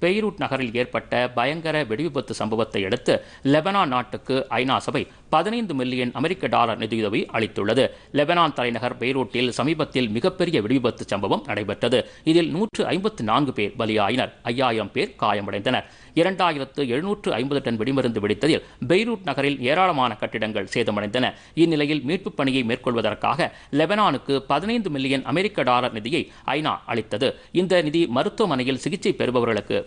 Beirut நகரில் ஏற்பட்ட பயங்கர வெடிவிபத்து சம்பவத்தை அடுத்து லெபனான் நாட்டுக்கு ஐநா சபை பதினைந்து மில்லியன் அமெரிக்க டாலர் நிதியுதவி அளித்துள்ளது. லெபனான் தலைநகர் பெய்ரூட்டில் சமீபத்தில் மிகப்பெரிய வெடிவிபத்து சம்பவம் நடைபெற்றது. இதில் நூற்று ஐம்பத்து நான்கு பேர் பலியாயினர். ஐயாயிரம் பேர் காயமடைந்தனர். இரண்டாயிரத்து எழுநூற்று ஐம்பது டன் வெடிமருந்து வெடித்ததில் பெய்ரூட் நகரில் ஏராளமான கட்டிடங்கள் சேதமடைந்தன. இந்நிலையில் மீட்புப் பணியை மேற்கொள்வதற்காக லெபனானுக்கு பதினைந்து மில்லியன் அமெரிக்க டாலர் நிதியை ஐநா அளித்தது. இந்த நிதி மருத்துவமனையில் சிகிச்சை பெறுபவர்களுக்கு